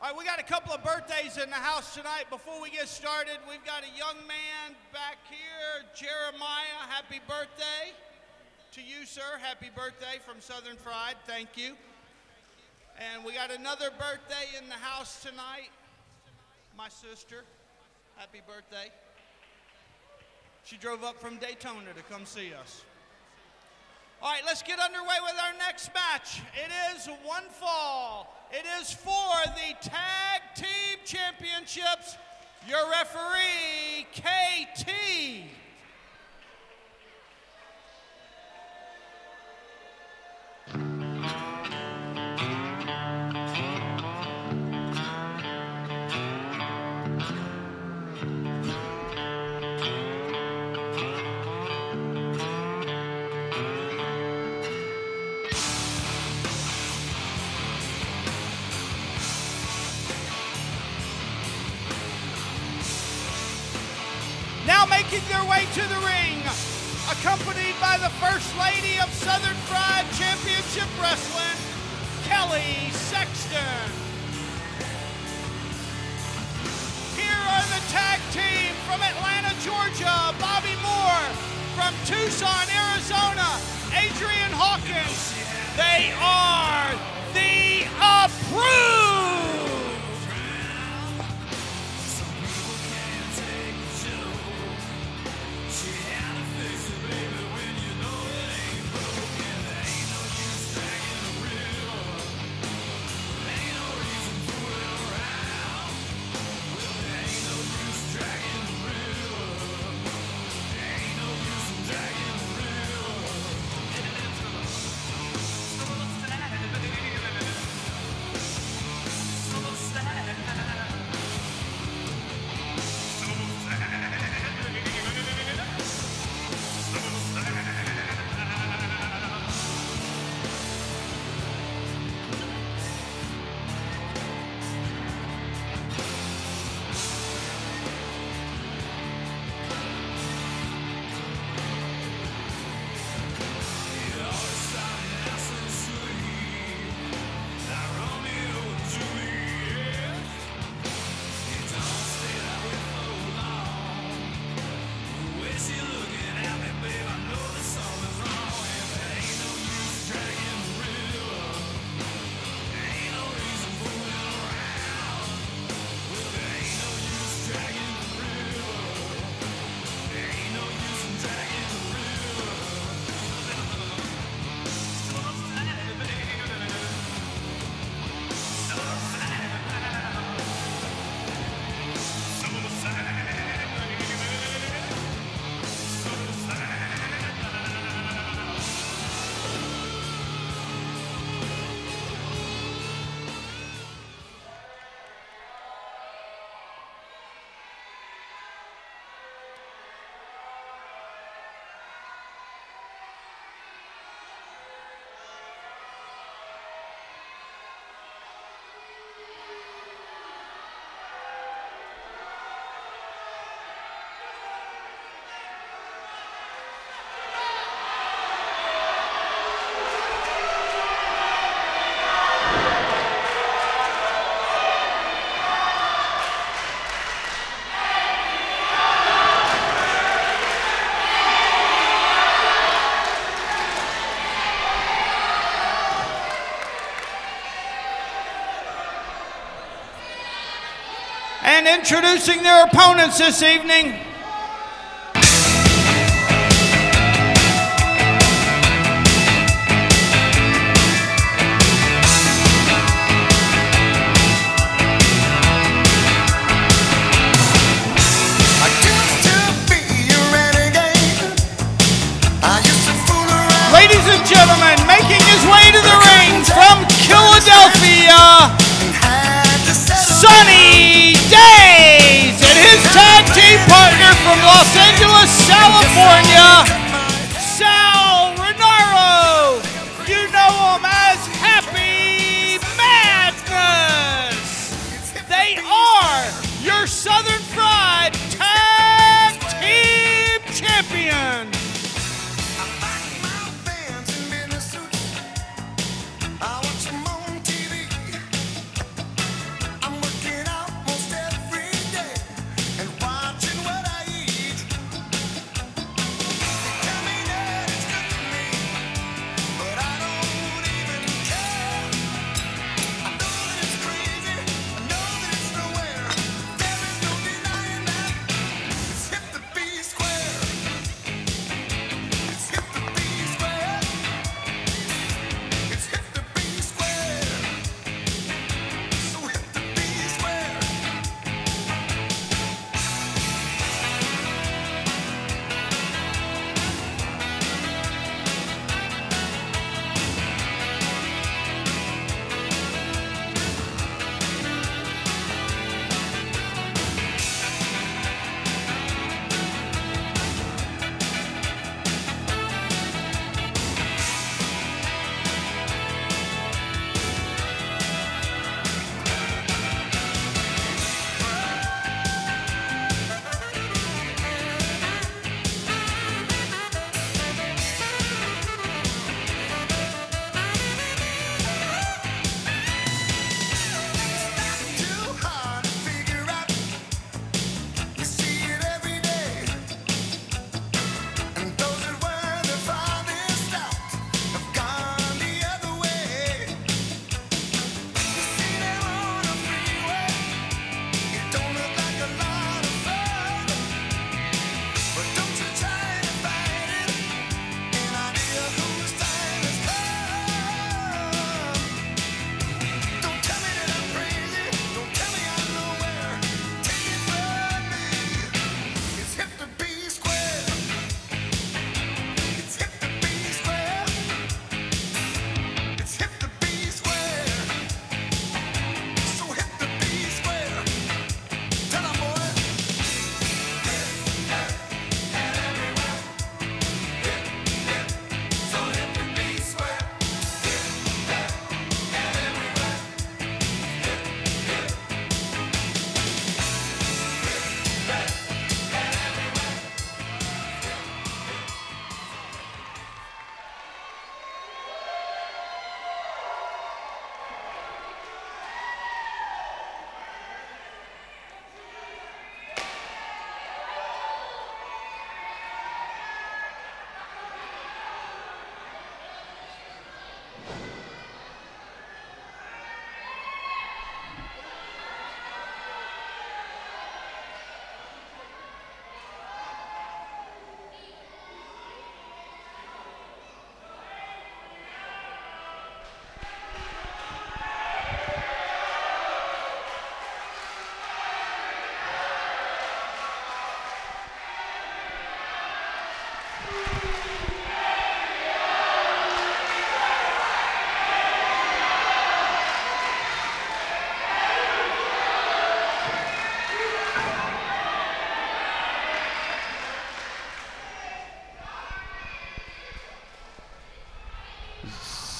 All right, we got a couple of birthdays in the house tonight. Before we get started, we've got a young man back here, Jeremiah. Happy birthday to you, sir. Happy birthday from Southern Fried. Thank you. And we got another birthday in the house tonight. My sister. Happy birthday. She drove up from Daytona to come see us. All right, let's get underway with our next match. It is one fall. It is for the Tag Team Championships. Your referee, KT. Making their way to the ring, accompanied by the First Lady of Southern Fried Championship Wrestling, Kelly Sexton. Here are the tag team from Atlanta, Georgia, Bobby Moore. From Tucson, Arizona, Adrian Hawkins. They are the approved. Introducing their opponents this evening. From Los Angeles, California,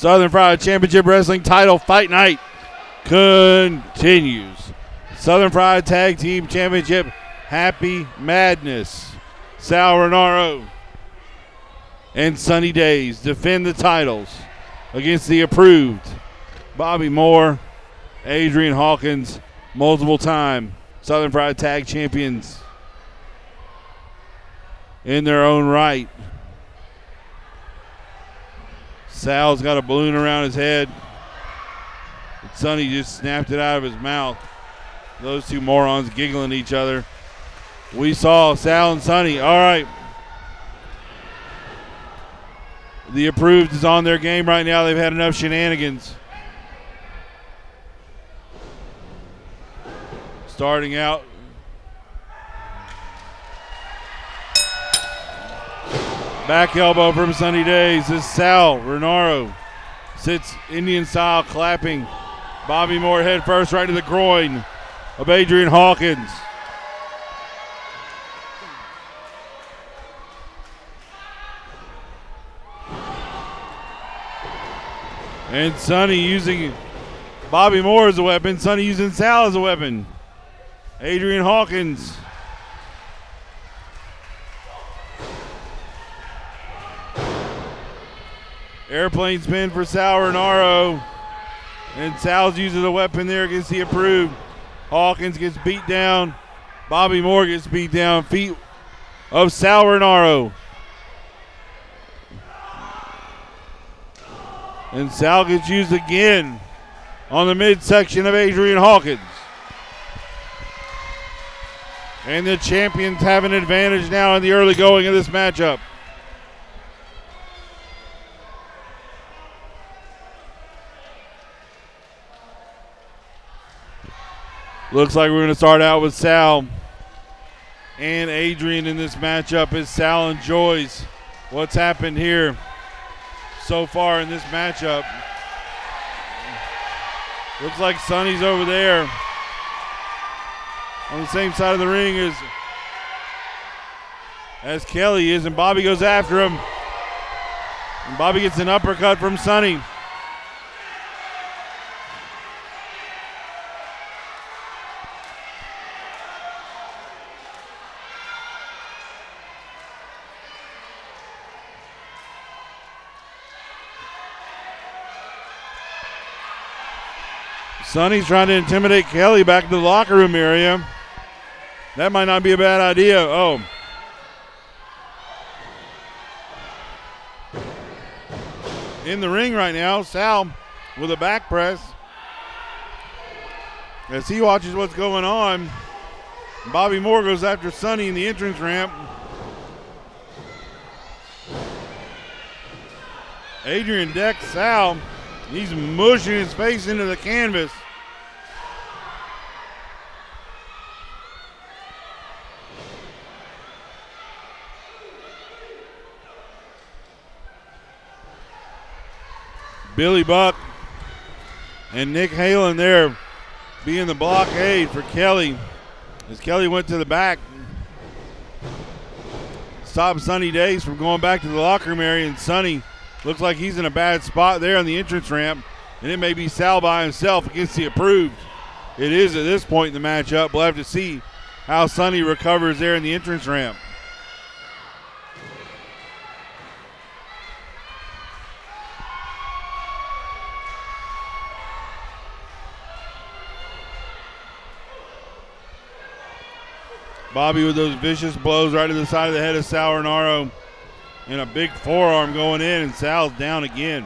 Southern Fried Championship Wrestling title fight night continues. Southern Fried Tag Team Championship Happy Madness. Sal Rinauro and Sunny Days defend the titles against the approved Bobby Moore, Adrian Hawkins, multiple time Southern Fried Tag Champions in their own right. Sal's got a balloon around his head. Sonny just snapped it out of his mouth. Those two morons giggling at each other. We saw Sal and Sonny. All right. The approved is on their game right now. They've had enough shenanigans. Starting out. Back elbow from Sunny Days. This is Sal Rinauro. Sits Indian style clapping. Bobby Moore head first right to the groin of Adrian Hawkins. And Sonny using Bobby Moore as a weapon. Sonny using Sal as a weapon. Adrian Hawkins. Airplane spin for Sal Rinauro. And Sal's using a weapon there against the approved. Hawkins gets beat down. Bobby Moore gets beat down. Feet of Sal Rinauro. And Sal gets used again on the midsection of Adrian Hawkins. And the champions have an advantage now in the early going of this matchup. Looks like we're going to start out with Sal and Adrian in this matchup as Sal enjoys what's happened here so far in this matchup. Looks like Sonny's over there on the same side of the ring as as Kelly is, and Bobby goes after him. And Bobby gets an uppercut from Sonny. Sonny's trying to intimidate Kelly back to the locker room area. That might not be a bad idea. Oh. In the ring right now, Sal with a back press. As he watches what's going on, Bobby Moore goes after Sonny in the entrance ramp. Adrian decks Sal. He's mushing his face into the canvas. Billy Buck and Nick Halen there being the blockade for Kelly. As Kelly went to the back, stopped Sunny Days from going back to the locker room area, and Sunny looks like he's in a bad spot there on the entrance ramp, and it may be Sal by himself against the approved. It is at this point in the matchup. We'll have to see how Sunny recovers there in the entrance ramp. Bobby with those vicious blows right to the side of the head of Sal Rinauro. And a big forearm going in, and Sal's down again.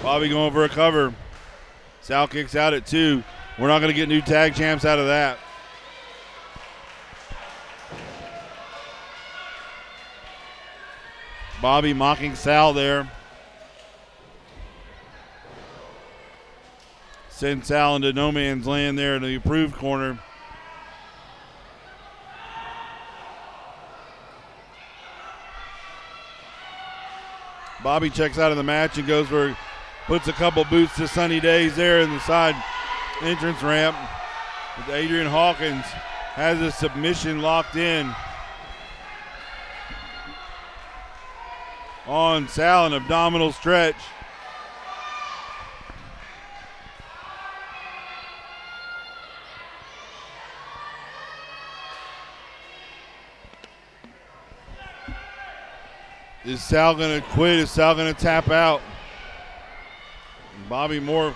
Bobby going for a cover. Sal kicks out at two. We're not going to get new tag champs out of that. Bobby mocking Sal there. Send Sal into no man's land there in the approved corner. Bobby checks out of the match and goes for, puts a couple boots to Sunny Days there in the side entrance ramp. Adrian Hawkins has a submission locked in. on Sal, an abdominal stretch. Is Sal going to quit? Is Sal going to tap out? Bobby Moore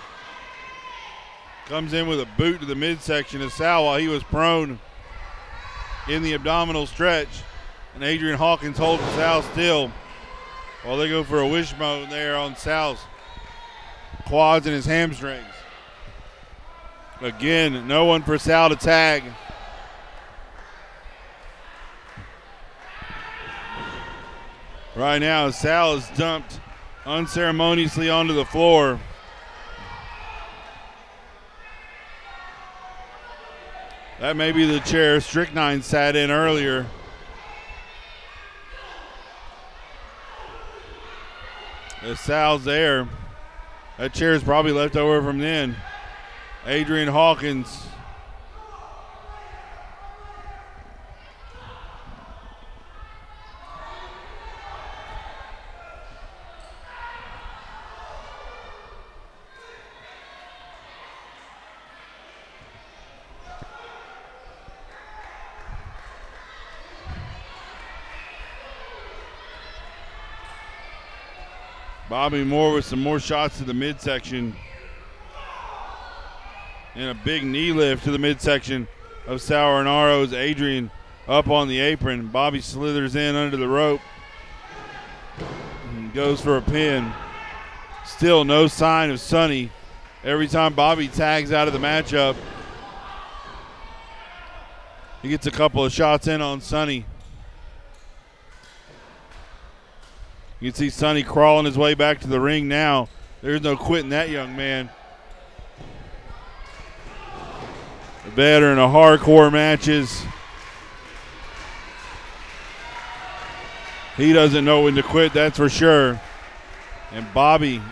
comes in with a boot to the midsection of Sal while he was prone in the abdominal stretch. And Adrian Hawkins holds Sal still while they go for a wishbone there on Sal's quads and his hamstrings. Again, no one for Sal to tag. Right now, Sal is dumped unceremoniously onto the floor. That may be the chair Strychnine sat in earlier. As Sal's there. That chair is probably left over from then. Adrian Hawkins Bobby Moore with some more shots to the midsection. And a big knee lift to the midsection of Sal Rinauro. Adrian up on the apron. Bobby slithers in under the rope. And goes for a pin. Still no sign of Sonny. Every time Bobby tags out of the matchup, he gets a couple of shots in on Sonny. You can see Sonny crawling his way back to the ring now. There's no quitting that young man. A veteran of hardcore matches. He doesn't know when to quit, that's for sure. And Bobby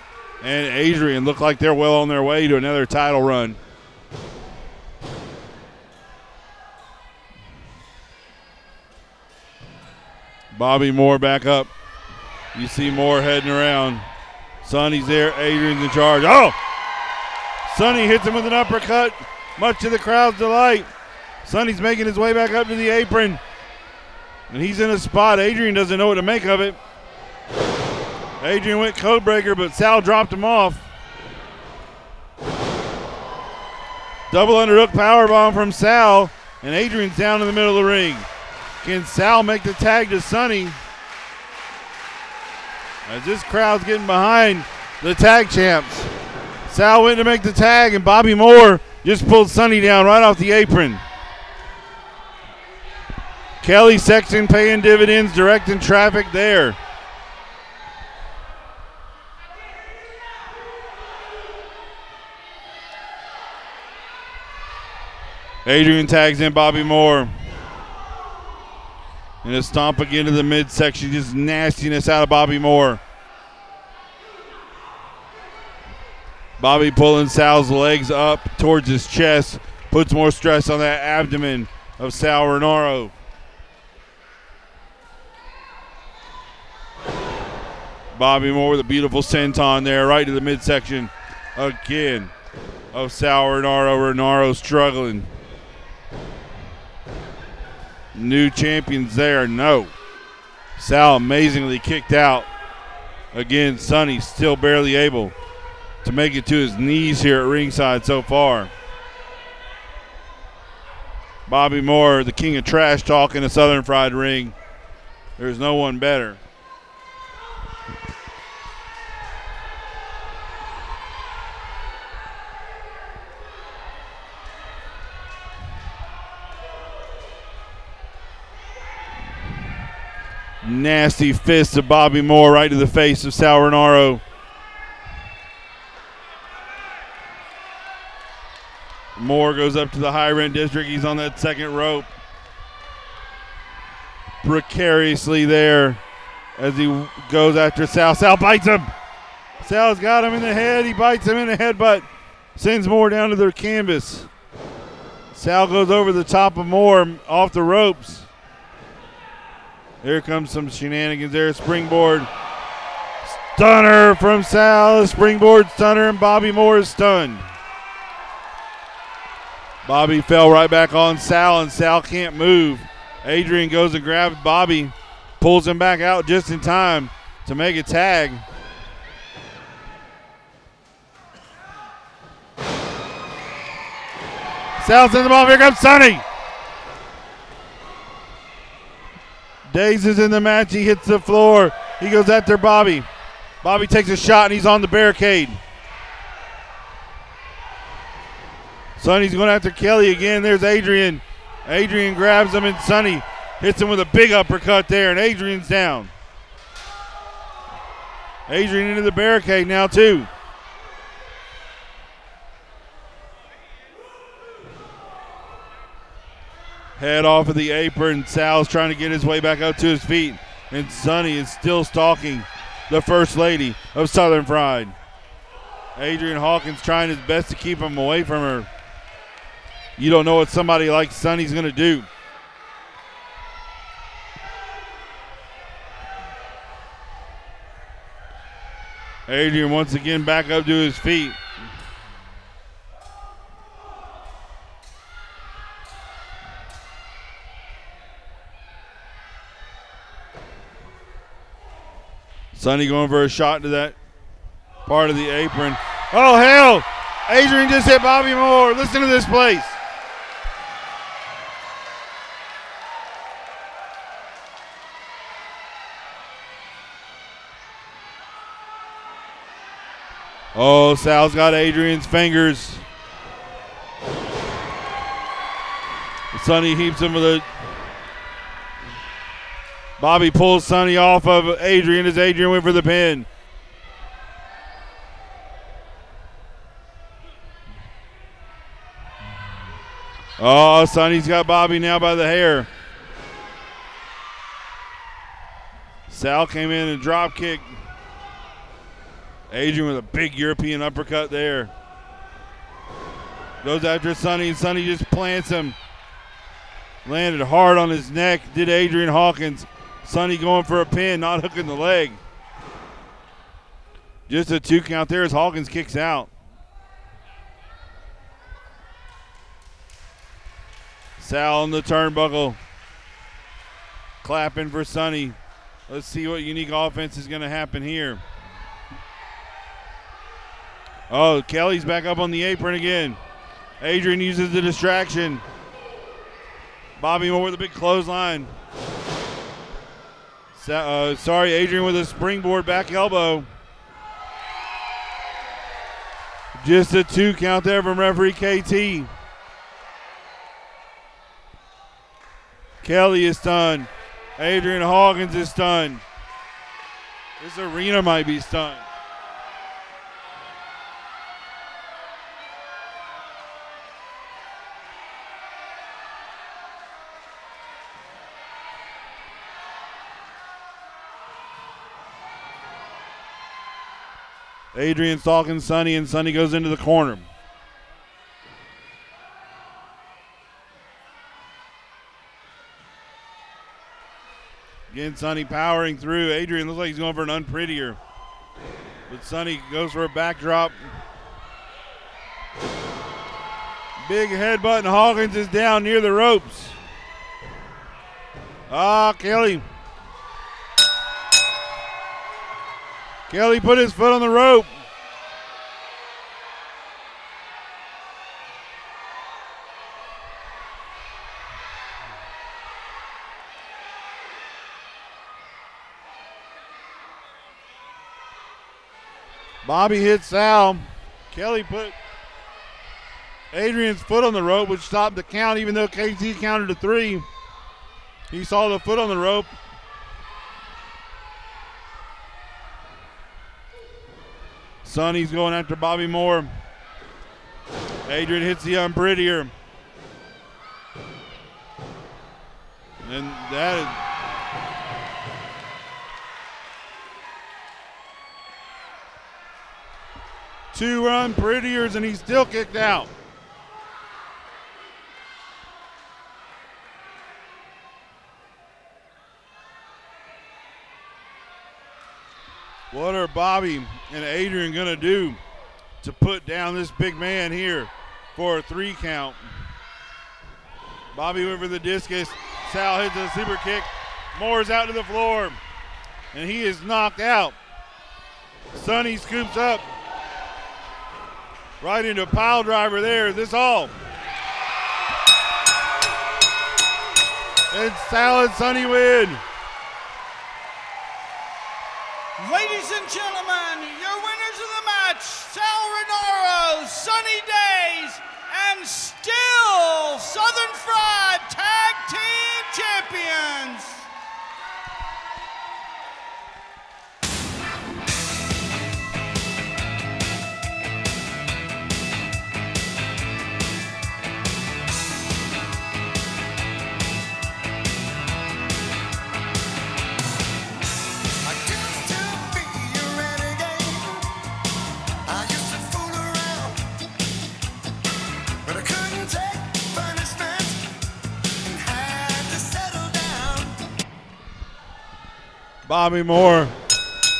and Adrian look like they're well on their way to another title run. Bobby Moore back up. You see Moore heading around. Sonny's there. Adrian's in charge. Oh! Sonny hits him with an uppercut, much to the crowd's delight. Sonny's making his way back up to the apron. And he's in a spot. Adrian doesn't know what to make of it. Adrian went codebreaker, but Sal dropped him off. Double underhook powerbomb from Sal, and Adrian's down in the middle of the ring. Can Sal make the tag to Sonny? As this crowd's getting behind the tag champs. Sal went to make the tag, and Bobby Moore just pulled Sonny down right off the apron. Kelly Sexton paying dividends, directing traffic there. Adrian tags in Bobby Moore. And a stomp again to the midsection. Just nastiness out of Bobby Moore. Bobby pulling Sal's legs up towards his chest. Puts more stress on that abdomen of Sal Rinauro. Bobby Moore with a beautiful senton there, right to the midsection again of Sal Rinauro. Rinauro struggling. New champions there, no. Sal amazingly kicked out. Again, Sonny still barely able to make it to his knees here at ringside so far. Bobby Moore, the king of trash talk in the Southern Fried Ring. There's no one better. Nasty fist of Bobby Moore right to the face of Sal Rinauro. Moore goes up to the high rent district. He's on that second rope. Precariously there as he goes after Sal. Sal bites him. Sal's got him in the head. He bites him in the head, but sends Moore down to their canvas. Sal goes over the top of Moore off the ropes. Here comes some shenanigans there. Springboard Stunner from Sal, springboard stunner, and Bobby Moore is stunned. Bobby fell right back on Sal, and Sal can't move. Adrian goes and grabs Bobby, pulls him back out just in time to make a tag. Sal's in the ball. Here comes Sonny. Days is in the match. He hits the floor. He goes after Bobby. Bobby takes a shot and he's on the barricade. Sonny's going after Kelly again. There's Adrian. Adrian grabs him and Sonny hits him with a big uppercut there, and Adrian's down. Adrian into the barricade now, too. Head off of the apron. Sal's trying to get his way back up to his feet. And Sonny is still stalking the First Lady of Southern Fried. Adrian Hawkins trying his best to keep him away from her. You don't know what somebody like Sonny's going to do. Adrian once again back up to his feet. Sonny going for a shot to that part of the apron. Oh, hell! Adrian just hit Bobby Moore. Listen to this place. Oh, Sal's got Adrian's fingers. Sonny heaps him with a Bobby pulls Sonny off of Adrian as Adrian went for the pin. Oh, Sonny's got Bobby now by the hair. Sal came in and drop kick. Adrian with a big European uppercut there. Goes after Sonny, and Sonny just plants him. Landed hard on his neck. Did Adrian Hawkins. Sonny going for a pin, not hooking the leg. Just a two count there as Hawkins kicks out. Sal on the turnbuckle. Clapping for Sonny. Let's see what unique offense is going to happen here. Oh, Kelly's back up on the apron again. Adrian uses the distraction. Bobby Moore with a big clothesline. Uh, sorry, Adrian with a springboard back elbow. Just a two count there from referee KT. Kelly is stunned. Adrian Hawkins is stunned. This arena might be stunned. Adrian stalking Sonny, and Sonny goes into the corner. Again, Sonny powering through. Adrian looks like he's going for an unprettier. But Sonny goes for a backdrop. Big headbutt, and Hawkins is down near the ropes. Ah, Kelly Kelly put his foot on the rope. Bobby hit Sal. Kelly put Adrian's foot on the rope, which stopped the count, even though KT counted to three. He saw the foot on the rope. Sonny's going after Bobby Moore. Adrian hits the unprettier. And that is. Two unprettiers, and he's still kicked out. What are Bobby and Adrian going to do to put down this big man here for a three count? Bobby went for the discus. Sal hits a super kick. Moore's out to the floor. And he is knocked out. Sonny scoops up. Right into a pile driver there. Is this all? And Sal and Sonny win. Ladies and gentlemen, your winners of the match, Sal Rinauro, Sunny Days, and still Southern Fried Bobby Moore.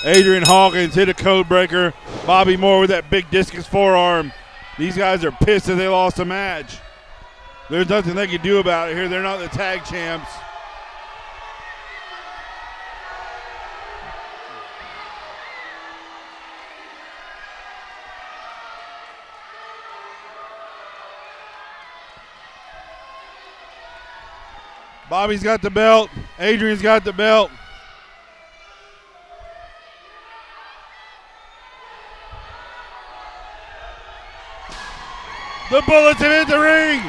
Adrian Hawkins hit a code breaker. Bobby Moore with that big discus forearm. These guys are pissed that they lost a match. There's nothing they can do about it here. They're not the tag champs. Bobby's got the belt. Adrian's got the belt. The Bullets have hit the ring.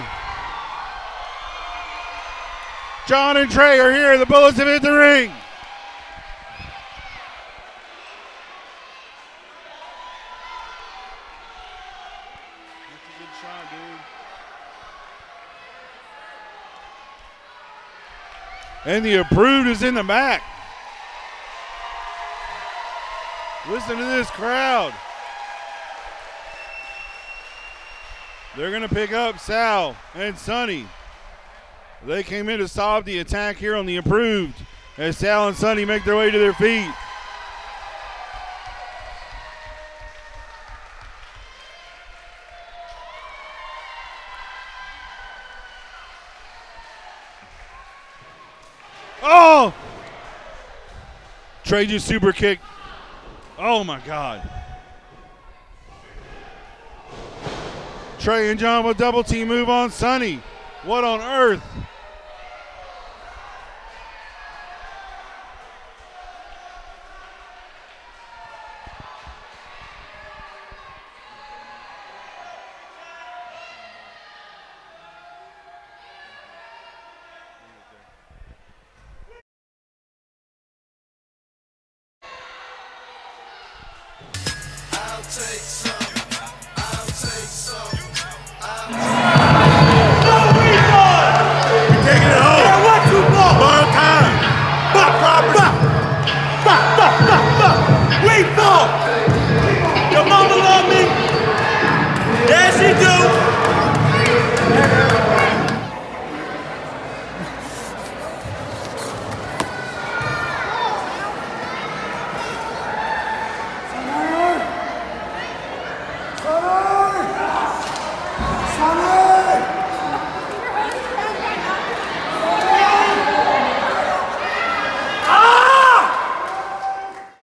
John and Trey are here. The Bullets have hit the ring. And the approved is in the back. Listen to this crowd. They're going to pick up Sal and Sonny. They came in to stop the attack here on the approved as Sal and Sonny make their way to their feet. Oh! Trey just super kick. Oh my God. Trey and John with double team move on Sonny. What on earth? takes